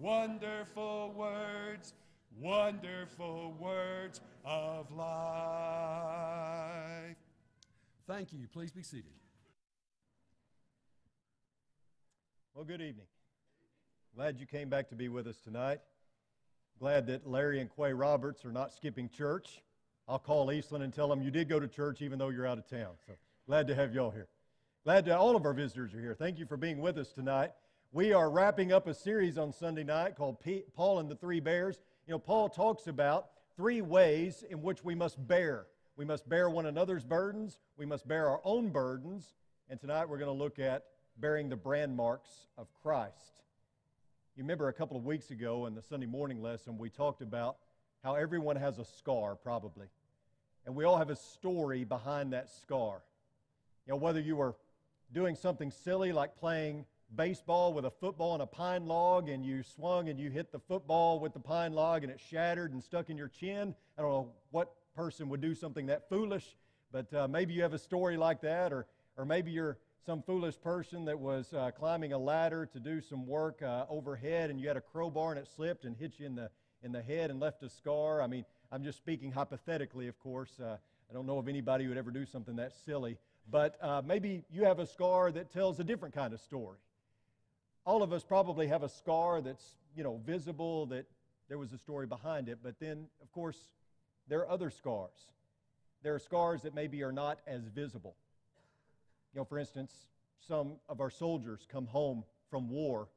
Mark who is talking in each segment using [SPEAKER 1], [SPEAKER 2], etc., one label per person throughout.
[SPEAKER 1] wonderful words, wonderful words of life. Thank you. Please be seated.
[SPEAKER 2] Well, good evening. Glad you came back to be with us tonight. Glad that Larry and Quay Roberts are not skipping church. I'll call Eastland and tell them you did go to church even though you're out of town. So glad to have y'all here. Glad that all of our visitors are here. Thank you for being with us tonight. We are wrapping up a series on Sunday night called Paul and the Three Bears. You know, Paul talks about three ways in which we must bear. We must bear one another's burdens, we must bear our own burdens, and tonight we're going to look at bearing the brand marks of Christ. You remember a couple of weeks ago in the Sunday morning lesson, we talked about how everyone has a scar, probably. And we all have a story behind that scar. You know, whether you were doing something silly like playing baseball with a football and a pine log and you swung and you hit the football with the pine log and it shattered and stuck in your chin. I don't know what person would do something that foolish, but uh, maybe you have a story like that, or, or maybe you're some foolish person that was uh, climbing a ladder to do some work uh, overhead and you had a crowbar and it slipped and hit you in the, in the head and left a scar. I mean, I'm just speaking hypothetically, of course. Uh, I don't know of anybody who would ever do something that silly. But uh, maybe you have a scar that tells a different kind of story. All of us probably have a scar that's, you know, visible, that there was a story behind it. But then, of course, there are other scars. There are scars that maybe are not as visible. You know, for instance, some of our soldiers come home from war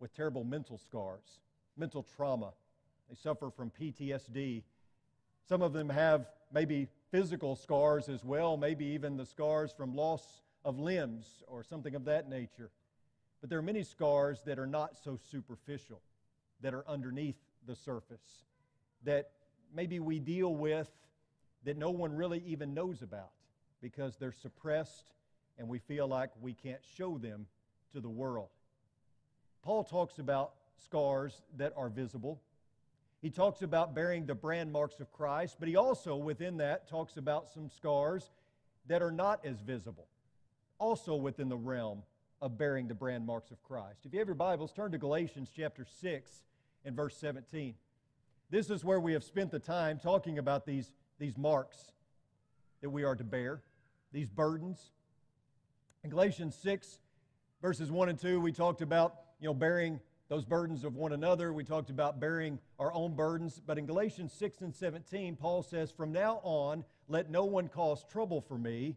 [SPEAKER 2] with terrible mental scars, mental trauma. They suffer from PTSD. Some of them have maybe physical scars as well, maybe even the scars from loss of limbs or something of that nature. But there are many scars that are not so superficial, that are underneath the surface, that maybe we deal with that no one really even knows about because they're suppressed and we feel like we can't show them to the world. Paul talks about scars that are visible. He talks about bearing the brand marks of Christ, but he also, within that, talks about some scars that are not as visible, also within the realm of bearing the brand marks of Christ. If you have your Bibles, turn to Galatians chapter 6 and verse 17. This is where we have spent the time talking about these, these marks that we are to bear, these burdens. In Galatians 6, verses 1 and 2, we talked about you know, bearing those burdens of one another. We talked about bearing our own burdens. But in Galatians 6 and 17, Paul says, From now on, let no one cause trouble for me,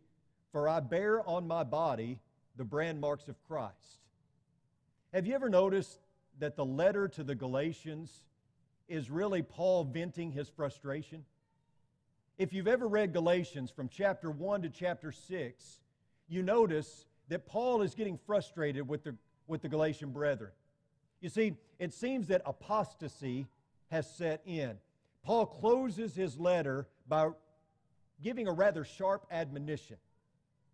[SPEAKER 2] for I bear on my body the brand marks of Christ. Have you ever noticed that the letter to the Galatians is really Paul venting his frustration? If you've ever read Galatians from chapter 1 to chapter 6, you notice that Paul is getting frustrated with the, with the Galatian brethren. You see, it seems that apostasy has set in. Paul closes his letter by giving a rather sharp admonition.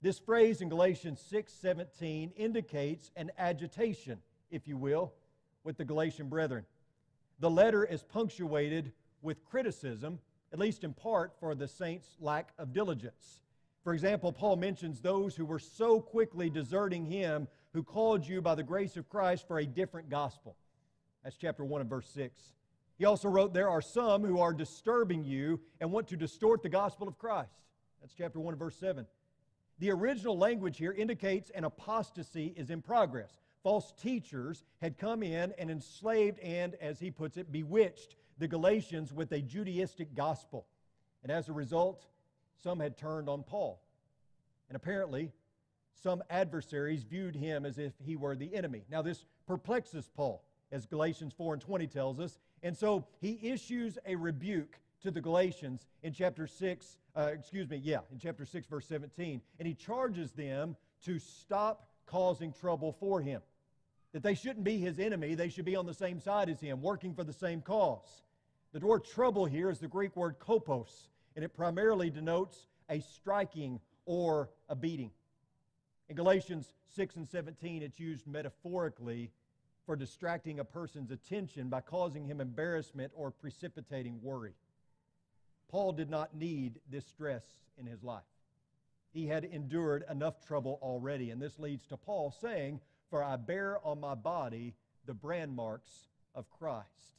[SPEAKER 2] This phrase in Galatians 6:17 indicates an agitation, if you will, with the Galatian brethren. The letter is punctuated with criticism, at least in part for the saints' lack of diligence. For example, Paul mentions those who were so quickly deserting him who called you by the grace of Christ for a different gospel. That's chapter 1 and verse 6. He also wrote, There are some who are disturbing you and want to distort the gospel of Christ. That's chapter 1 and verse 7. The original language here indicates an apostasy is in progress. False teachers had come in and enslaved and, as he puts it, bewitched the Galatians with a Judaistic gospel. And as a result, some had turned on Paul. And apparently, some adversaries viewed him as if he were the enemy. Now, this perplexes Paul, as Galatians 4 and 20 tells us. And so he issues a rebuke to the Galatians in chapter 6, uh, excuse me, yeah, in chapter 6, verse 17. And he charges them to stop causing trouble for him. That they shouldn't be his enemy, they should be on the same side as him, working for the same cause. The word trouble here is the Greek word kopos, and it primarily denotes a striking or a beating. In Galatians 6 and 17, it's used metaphorically for distracting a person's attention by causing him embarrassment or precipitating worry. Paul did not need this stress in his life. He had endured enough trouble already, and this leads to Paul saying, For I bear on my body the brand marks of Christ.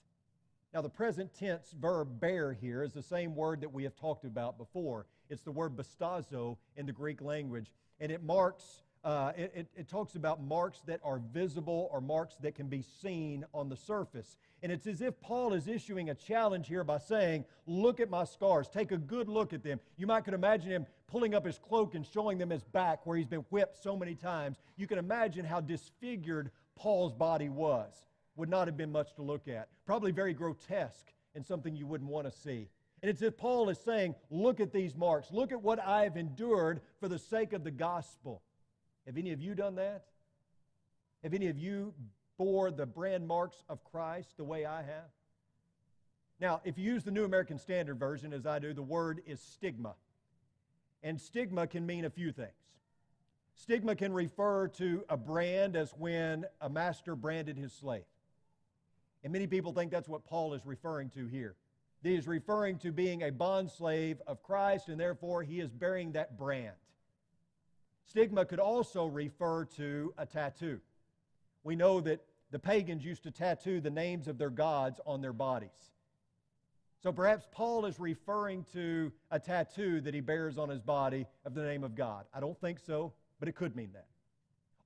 [SPEAKER 2] Now, the present tense verb bear here is the same word that we have talked about before. It's the word bastazo in the Greek language, and it marks, uh, it, it, it talks about marks that are visible or marks that can be seen on the surface. And it's as if Paul is issuing a challenge here by saying, Look at my scars, take a good look at them. You might could imagine him pulling up his cloak and showing them his back where he's been whipped so many times. You can imagine how disfigured Paul's body was would not have been much to look at. Probably very grotesque and something you wouldn't want to see. And it's as Paul is saying, Look at these marks. Look at what I have endured for the sake of the gospel. Have any of you done that? Have any of you bore the brand marks of Christ the way I have? Now, if you use the New American Standard Version, as I do, the word is stigma. And stigma can mean a few things. Stigma can refer to a brand as when a master branded his slave. And many people think that's what Paul is referring to here. He is referring to being a bond slave of Christ, and therefore he is bearing that brand. Stigma could also refer to a tattoo. We know that the pagans used to tattoo the names of their gods on their bodies. So perhaps Paul is referring to a tattoo that he bears on his body of the name of God. I don't think so, but it could mean that.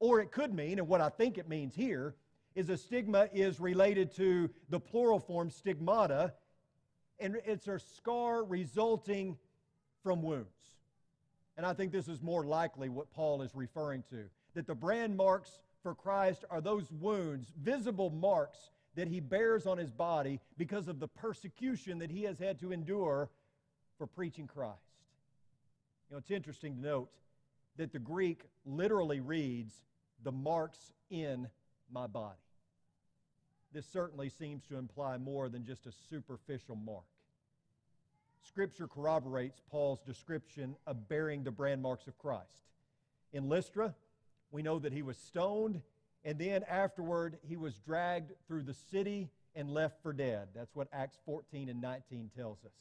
[SPEAKER 2] Or it could mean, and what I think it means here, is a stigma is related to the plural form stigmata, and it's a scar resulting from wounds. And I think this is more likely what Paul is referring to that the brand marks for Christ are those wounds, visible marks that he bears on his body because of the persecution that he has had to endure for preaching Christ. You know, it's interesting to note that the Greek literally reads, the marks in my body. This certainly seems to imply more than just a superficial mark. Scripture corroborates Paul's description of bearing the brand marks of Christ. In Lystra, we know that he was stoned, and then afterward, he was dragged through the city and left for dead. That's what Acts 14 and 19 tells us.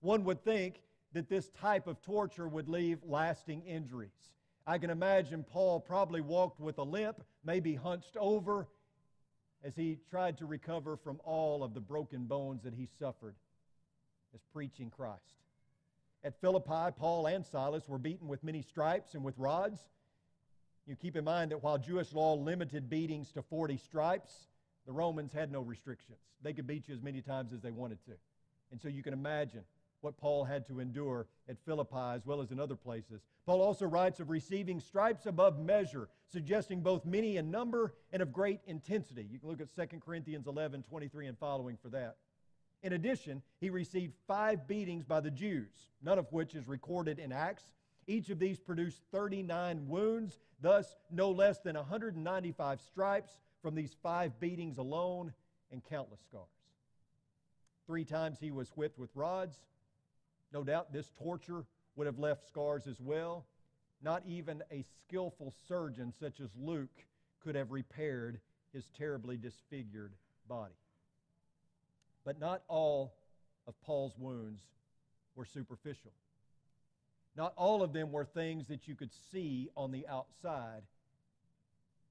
[SPEAKER 2] One would think that this type of torture would leave lasting injuries. I can imagine Paul probably walked with a limp, maybe hunched over, as he tried to recover from all of the broken bones that he suffered as preaching Christ. At Philippi, Paul and Silas were beaten with many stripes and with rods. You keep in mind that while Jewish law limited beatings to 40 stripes, the Romans had no restrictions. They could beat you as many times as they wanted to. And so you can imagine what Paul had to endure at Philippi as well as in other places. Paul also writes of receiving stripes above measure, suggesting both many in number and of great intensity. You can look at 2 Corinthians 11 23 and following for that. In addition, he received five beatings by the Jews, none of which is recorded in Acts. Each of these produced 39 wounds, thus, no less than 195 stripes from these five beatings alone, and countless scars. Three times he was whipped with rods. No doubt this torture would have left scars as well. Not even a skillful surgeon such as Luke could have repaired his terribly disfigured body. But not all of Paul's wounds were superficial. Not all of them were things that you could see on the outside.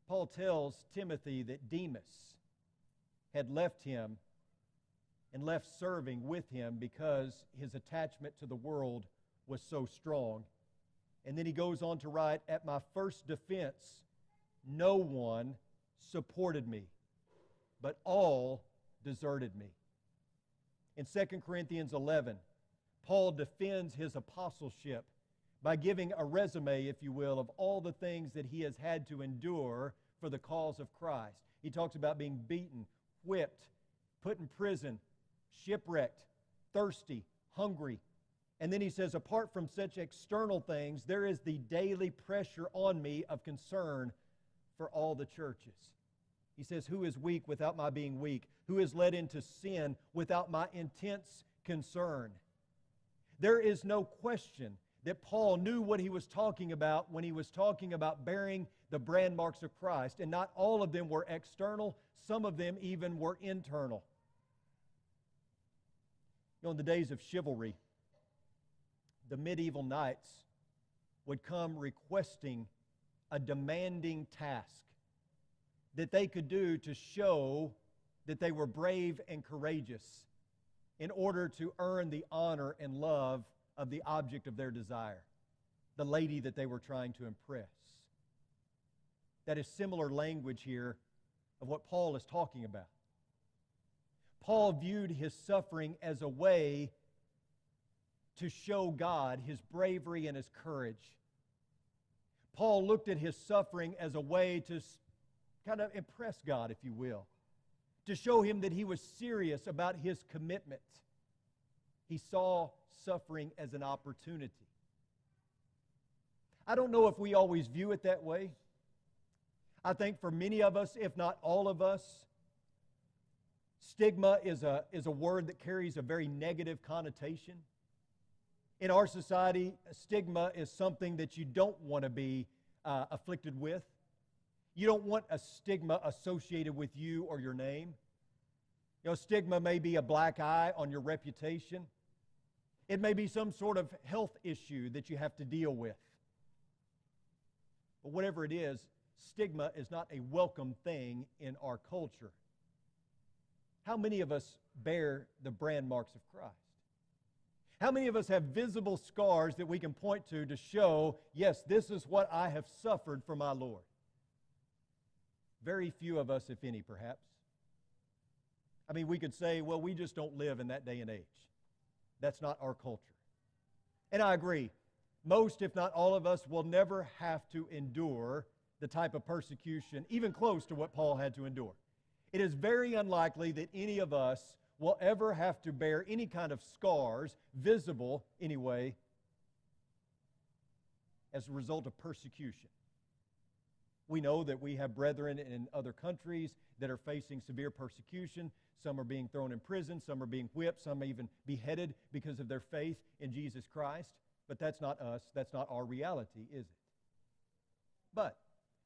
[SPEAKER 2] Paul tells Timothy that Demas had left him and left serving with him because his attachment to the world was so strong. And then he goes on to write, At my first defense, no one supported me, but all deserted me. In 2 Corinthians 11, Paul defends his apostleship by giving a resume, if you will, of all the things that he has had to endure for the cause of Christ. He talks about being beaten, whipped, put in prison, shipwrecked, thirsty, hungry. And then he says, apart from such external things, there is the daily pressure on me of concern for all the churches. He says, Who is weak without my being weak? Who is led into sin without my intense concern? There is no question that Paul knew what he was talking about when he was talking about bearing the brand marks of Christ. And not all of them were external, some of them even were internal. You know, in the days of chivalry, the medieval knights would come requesting a demanding task that they could do to show that they were brave and courageous in order to earn the honor and love of the object of their desire, the lady that they were trying to impress. That is similar language here of what Paul is talking about. Paul viewed his suffering as a way to show God his bravery and his courage. Paul looked at his suffering as a way to kind of impress God, if you will, to show him that he was serious about his commitment. He saw suffering as an opportunity. I don't know if we always view it that way. I think for many of us, if not all of us, stigma is a, is a word that carries a very negative connotation. In our society, stigma is something that you don't want to be uh, afflicted with. You don't want a stigma associated with you or your name. You know, stigma may be a black eye on your reputation. It may be some sort of health issue that you have to deal with. But whatever it is, stigma is not a welcome thing in our culture. How many of us bear the brand marks of Christ? How many of us have visible scars that we can point to to show, yes, this is what I have suffered for my Lord? Very few of us, if any, perhaps. I mean, we could say, well, we just don't live in that day and age. That's not our culture. And I agree. Most, if not all of us, will never have to endure the type of persecution, even close to what Paul had to endure. It is very unlikely that any of us will ever have to bear any kind of scars, visible anyway, as a result of persecution. We know that we have brethren in other countries that are facing severe persecution. Some are being thrown in prison, some are being whipped, some even beheaded because of their faith in Jesus Christ. But that's not us, that's not our reality, is it? But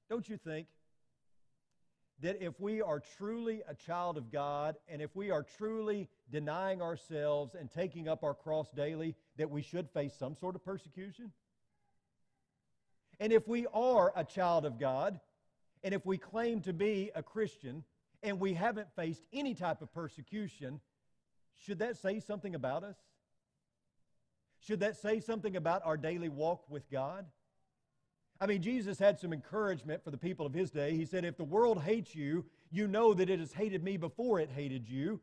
[SPEAKER 2] don't you think that if we are truly a child of God and if we are truly denying ourselves and taking up our cross daily, that we should face some sort of persecution? And if we are a child of God, and if we claim to be a Christian, and we haven't faced any type of persecution, should that say something about us? Should that say something about our daily walk with God? I mean, Jesus had some encouragement for the people of his day. He said, If the world hates you, you know that it has hated me before it hated you.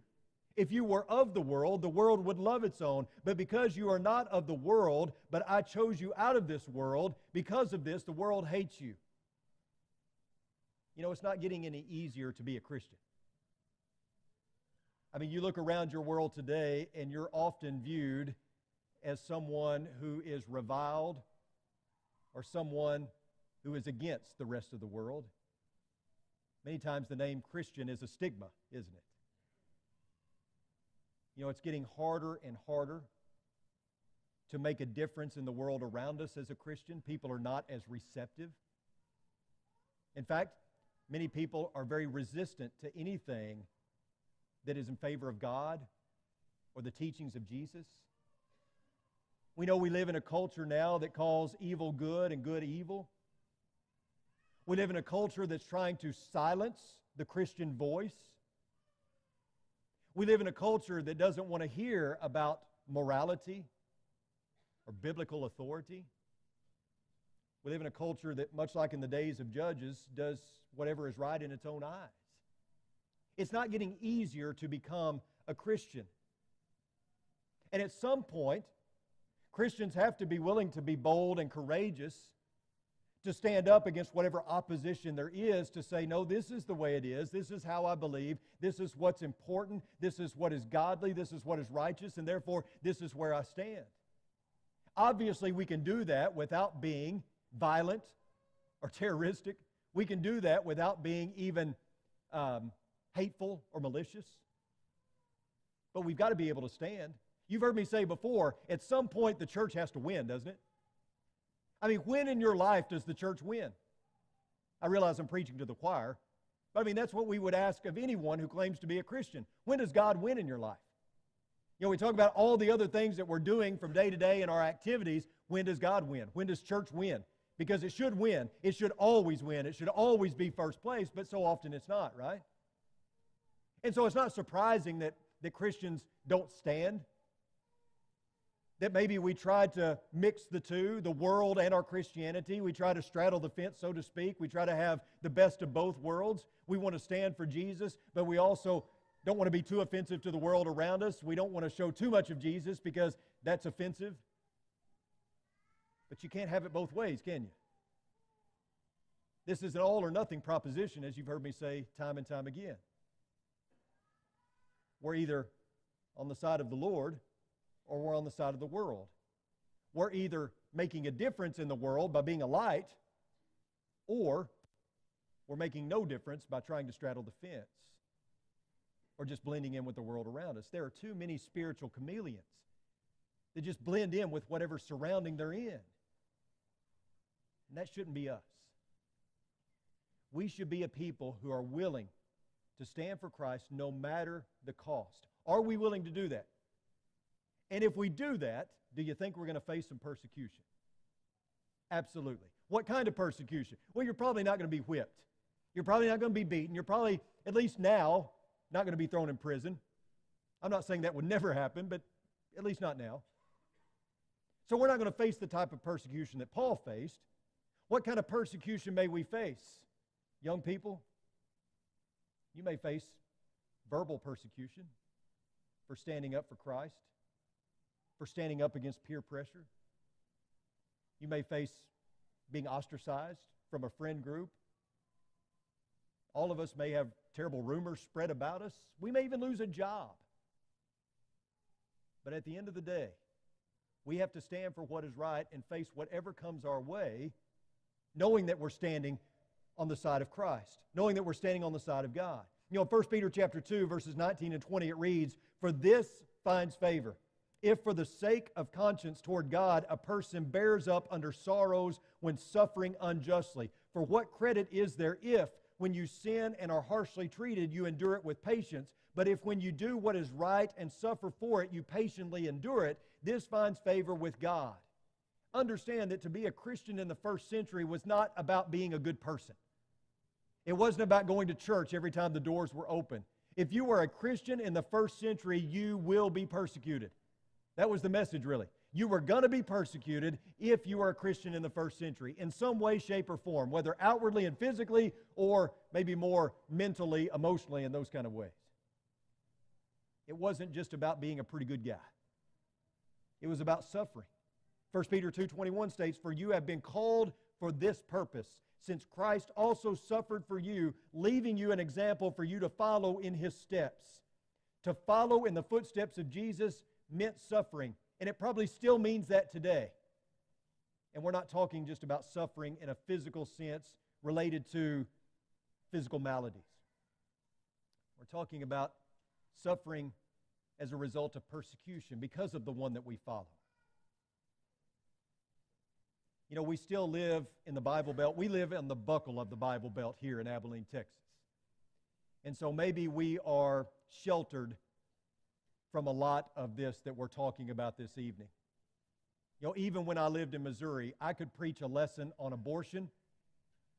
[SPEAKER 2] If you were of the world, the world would love its own. But because you are not of the world, but I chose you out of this world, because of this, the world hates you. You know, it's not getting any easier to be a Christian. I mean, you look around your world today, and you're often viewed as someone who is reviled or someone who is against the rest of the world. Many times the name Christian is a stigma, isn't it? You know, it's getting harder and harder to make a difference in the world around us as a Christian. People are not as receptive. In fact, many people are very resistant to anything that is in favor of God or the teachings of Jesus. We know we live in a culture now that calls evil good and good evil. We live in a culture that's trying to silence the Christian voice. We live in a culture that doesn't want to hear about morality or biblical authority. We live in a culture that, much like in the days of Judges, does whatever is right in its own eyes. It's not getting easier to become a Christian. And at some point, Christians have to be willing to be bold and courageous to stand up against whatever opposition there is to say, no, this is the way it is. This is how I believe. This is what's important. This is what is godly. This is what is righteous. And therefore, this is where I stand. Obviously, we can do that without being violent or terroristic. We can do that without being even um, hateful or malicious. But we've got to be able to stand. You've heard me say before, at some point the church has to win, doesn't it? I mean, when in your life does the church win? I realize I'm preaching to the choir, but I mean, that's what we would ask of anyone who claims to be a Christian. When does God win in your life? You know, we talk about all the other things that we're doing from day to day in our activities. When does God win? When does church win? Because it should win. It should always win. It should always be first place, but so often it's not, right? And so it's not surprising that, that Christians don't stand. That maybe we try to mix the two, the world and our Christianity. We try to straddle the fence, so to speak. We try to have the best of both worlds. We want to stand for Jesus, but we also don't want to be too offensive to the world around us. We don't want to show too much of Jesus because that's offensive. But you can't have it both ways, can you? This is an all or nothing proposition, as you've heard me say time and time again. We're either on the side of the Lord or we're on the side of the world. We're either making a difference in the world by being a light or we're making no difference by trying to straddle the fence or just blending in with the world around us. There are too many spiritual chameleons that just blend in with whatever surrounding they're in. And that shouldn't be us. We should be a people who are willing to stand for Christ no matter the cost. Are we willing to do that? And if we do that, do you think we're going to face some persecution? Absolutely. What kind of persecution? Well, you're probably not going to be whipped. You're probably not going to be beaten. You're probably, at least now, not going to be thrown in prison. I'm not saying that would never happen, but at least not now. So we're not going to face the type of persecution that Paul faced. What kind of persecution may we face? Young people, you may face verbal persecution for standing up for Christ, for standing up against peer pressure. You may face being ostracized from a friend group. All of us may have terrible rumors spread about us. We may even lose a job. But at the end of the day, we have to stand for what is right and face whatever comes our way, knowing that we're standing on the side of Christ, knowing that we're standing on the side of God. You know, in 1 Peter chapter 2, verses 19 and 20, it reads, For this finds favor. If for the sake of conscience toward God a person bears up under sorrows when suffering unjustly, for what credit is there if, when you sin and are harshly treated, you endure it with patience? But if when you do what is right and suffer for it, you patiently endure it, this finds favor with God. Understand that to be a Christian in the first century was not about being a good person. It wasn't about going to church every time the doors were open. If you were a Christian in the first century, you will be persecuted. That was the message, really. You were going to be persecuted if you were a Christian in the first century in some way, shape, or form, whether outwardly and physically or maybe more mentally, emotionally, in those kind of ways. It wasn't just about being a pretty good guy. It was about suffering. 1 Peter 2:21 states, "For you have been called for this purpose, since Christ also suffered for you, leaving you an example for you to follow in his steps. To follow in the footsteps of Jesus meant suffering, and it probably still means that today. And we're not talking just about suffering in a physical sense related to physical maladies. We're talking about suffering as a result of persecution because of the one that we follow. You know, we still live in the Bible Belt. We live in the buckle of the Bible Belt here in Abilene, Texas. And so maybe we are sheltered from a lot of this that we're talking about this evening. You know, even when I lived in Missouri, I could preach a lesson on abortion,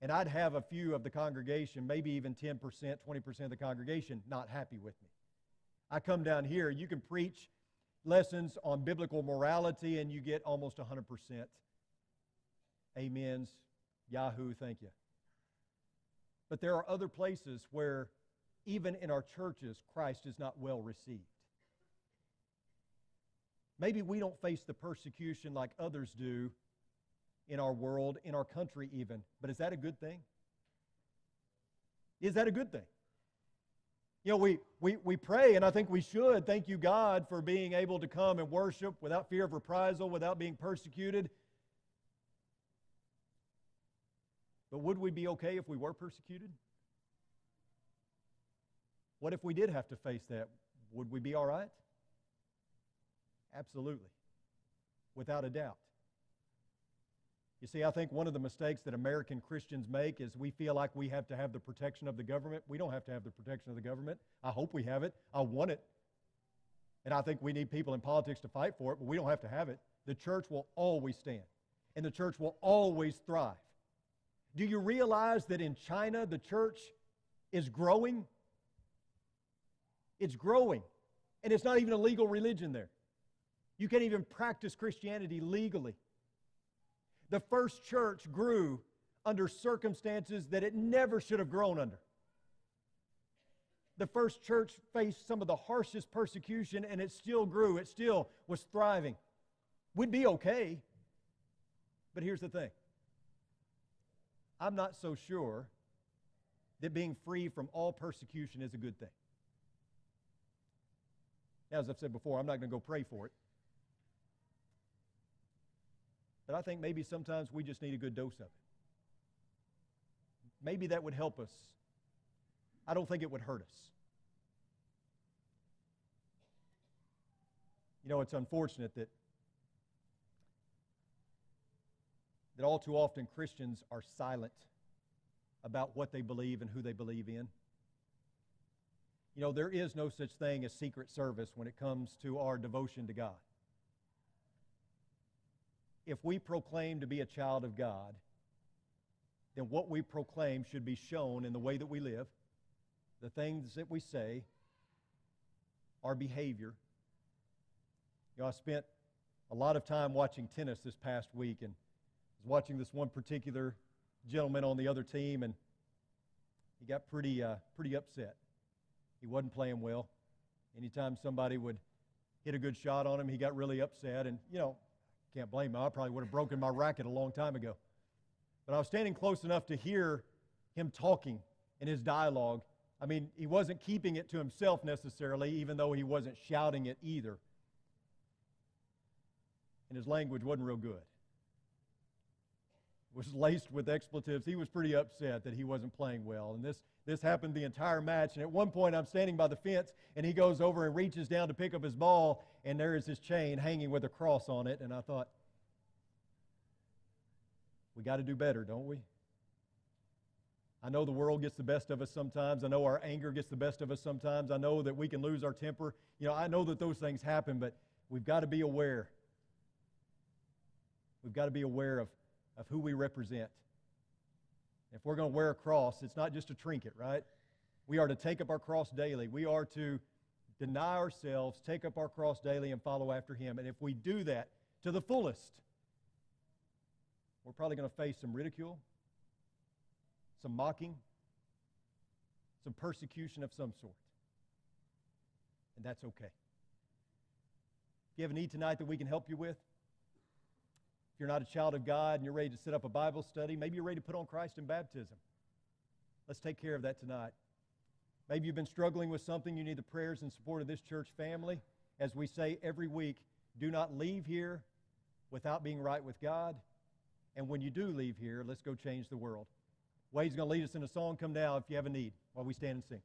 [SPEAKER 2] and I'd have a few of the congregation, maybe even 10%, 20% of the congregation, not happy with me. I come down here, you can preach lessons on biblical morality, and you get almost 100% amens, Yahoo, thank you. But there are other places where, even in our churches, Christ is not well received. Maybe we don't face the persecution like others do in our world, in our country, even. But is that a good thing? Is that a good thing? You know, we, we, we pray, and I think we should. Thank you, God, for being able to come and worship without fear of reprisal, without being persecuted. But would we be okay if we were persecuted? What if we did have to face that? Would we be all right? Absolutely. Without a doubt. You see, I think one of the mistakes that American Christians make is we feel like we have to have the protection of the government. We don't have to have the protection of the government. I hope we have it. I want it. And I think we need people in politics to fight for it, but we don't have to have it. The church will always stand, and the church will always thrive. Do you realize that in China the church is growing? It's growing. And it's not even a legal religion there. You can't even practice Christianity legally. The first church grew under circumstances that it never should have grown under. The first church faced some of the harshest persecution and it still grew. It still was thriving. We'd be okay. But here's the thing I'm not so sure that being free from all persecution is a good thing. Now, as I've said before, I'm not going to go pray for it. But I think maybe sometimes we just need a good dose of it. Maybe that would help us. I don't think it would hurt us. You know, it's unfortunate that that all too often Christians are silent about what they believe and who they believe in. You know, there is no such thing as secret service when it comes to our devotion to God. If we proclaim to be a child of God, then what we proclaim should be shown in the way that we live, the things that we say, our behavior. You know, I spent a lot of time watching tennis this past week and was watching this one particular gentleman on the other team, and he got pretty, uh, pretty upset. He wasn't playing well. Anytime somebody would hit a good shot on him, he got really upset. And, you know, can't blame him. I probably would have broken my racket a long time ago. But I was standing close enough to hear him talking in his dialogue. I mean, he wasn't keeping it to himself necessarily, even though he wasn't shouting it either. And his language wasn't real good was laced with expletives. He was pretty upset that he wasn't playing well. And this, this happened the entire match. And at one point, I'm standing by the fence, and he goes over and reaches down to pick up his ball, and there is his chain hanging with a cross on it. And I thought, we got to do better, don't we? I know the world gets the best of us sometimes. I know our anger gets the best of us sometimes. I know that we can lose our temper. You know, I know that those things happen, but we've got to be aware. We've got to be aware of of who we represent. If we're going to wear a cross, it's not just a trinket, right? We are to take up our cross daily. We are to deny ourselves, take up our cross daily, and follow after Him. And if we do that to the fullest, we're probably going to face some ridicule, some mocking, some persecution of some sort. And that's okay. If you have a need tonight that we can help you with, if you're not a child of God and you're ready to set up a Bible study, maybe you're ready to put on Christ in baptism. Let's take care of that tonight. Maybe you've been struggling with something, you need the prayers and support of this church family. As we say every week, do not leave here without being right with God. And when you do leave here, let's go change the world. Wade's going to lead us in a song. Come now if you have a need while we stand and sing.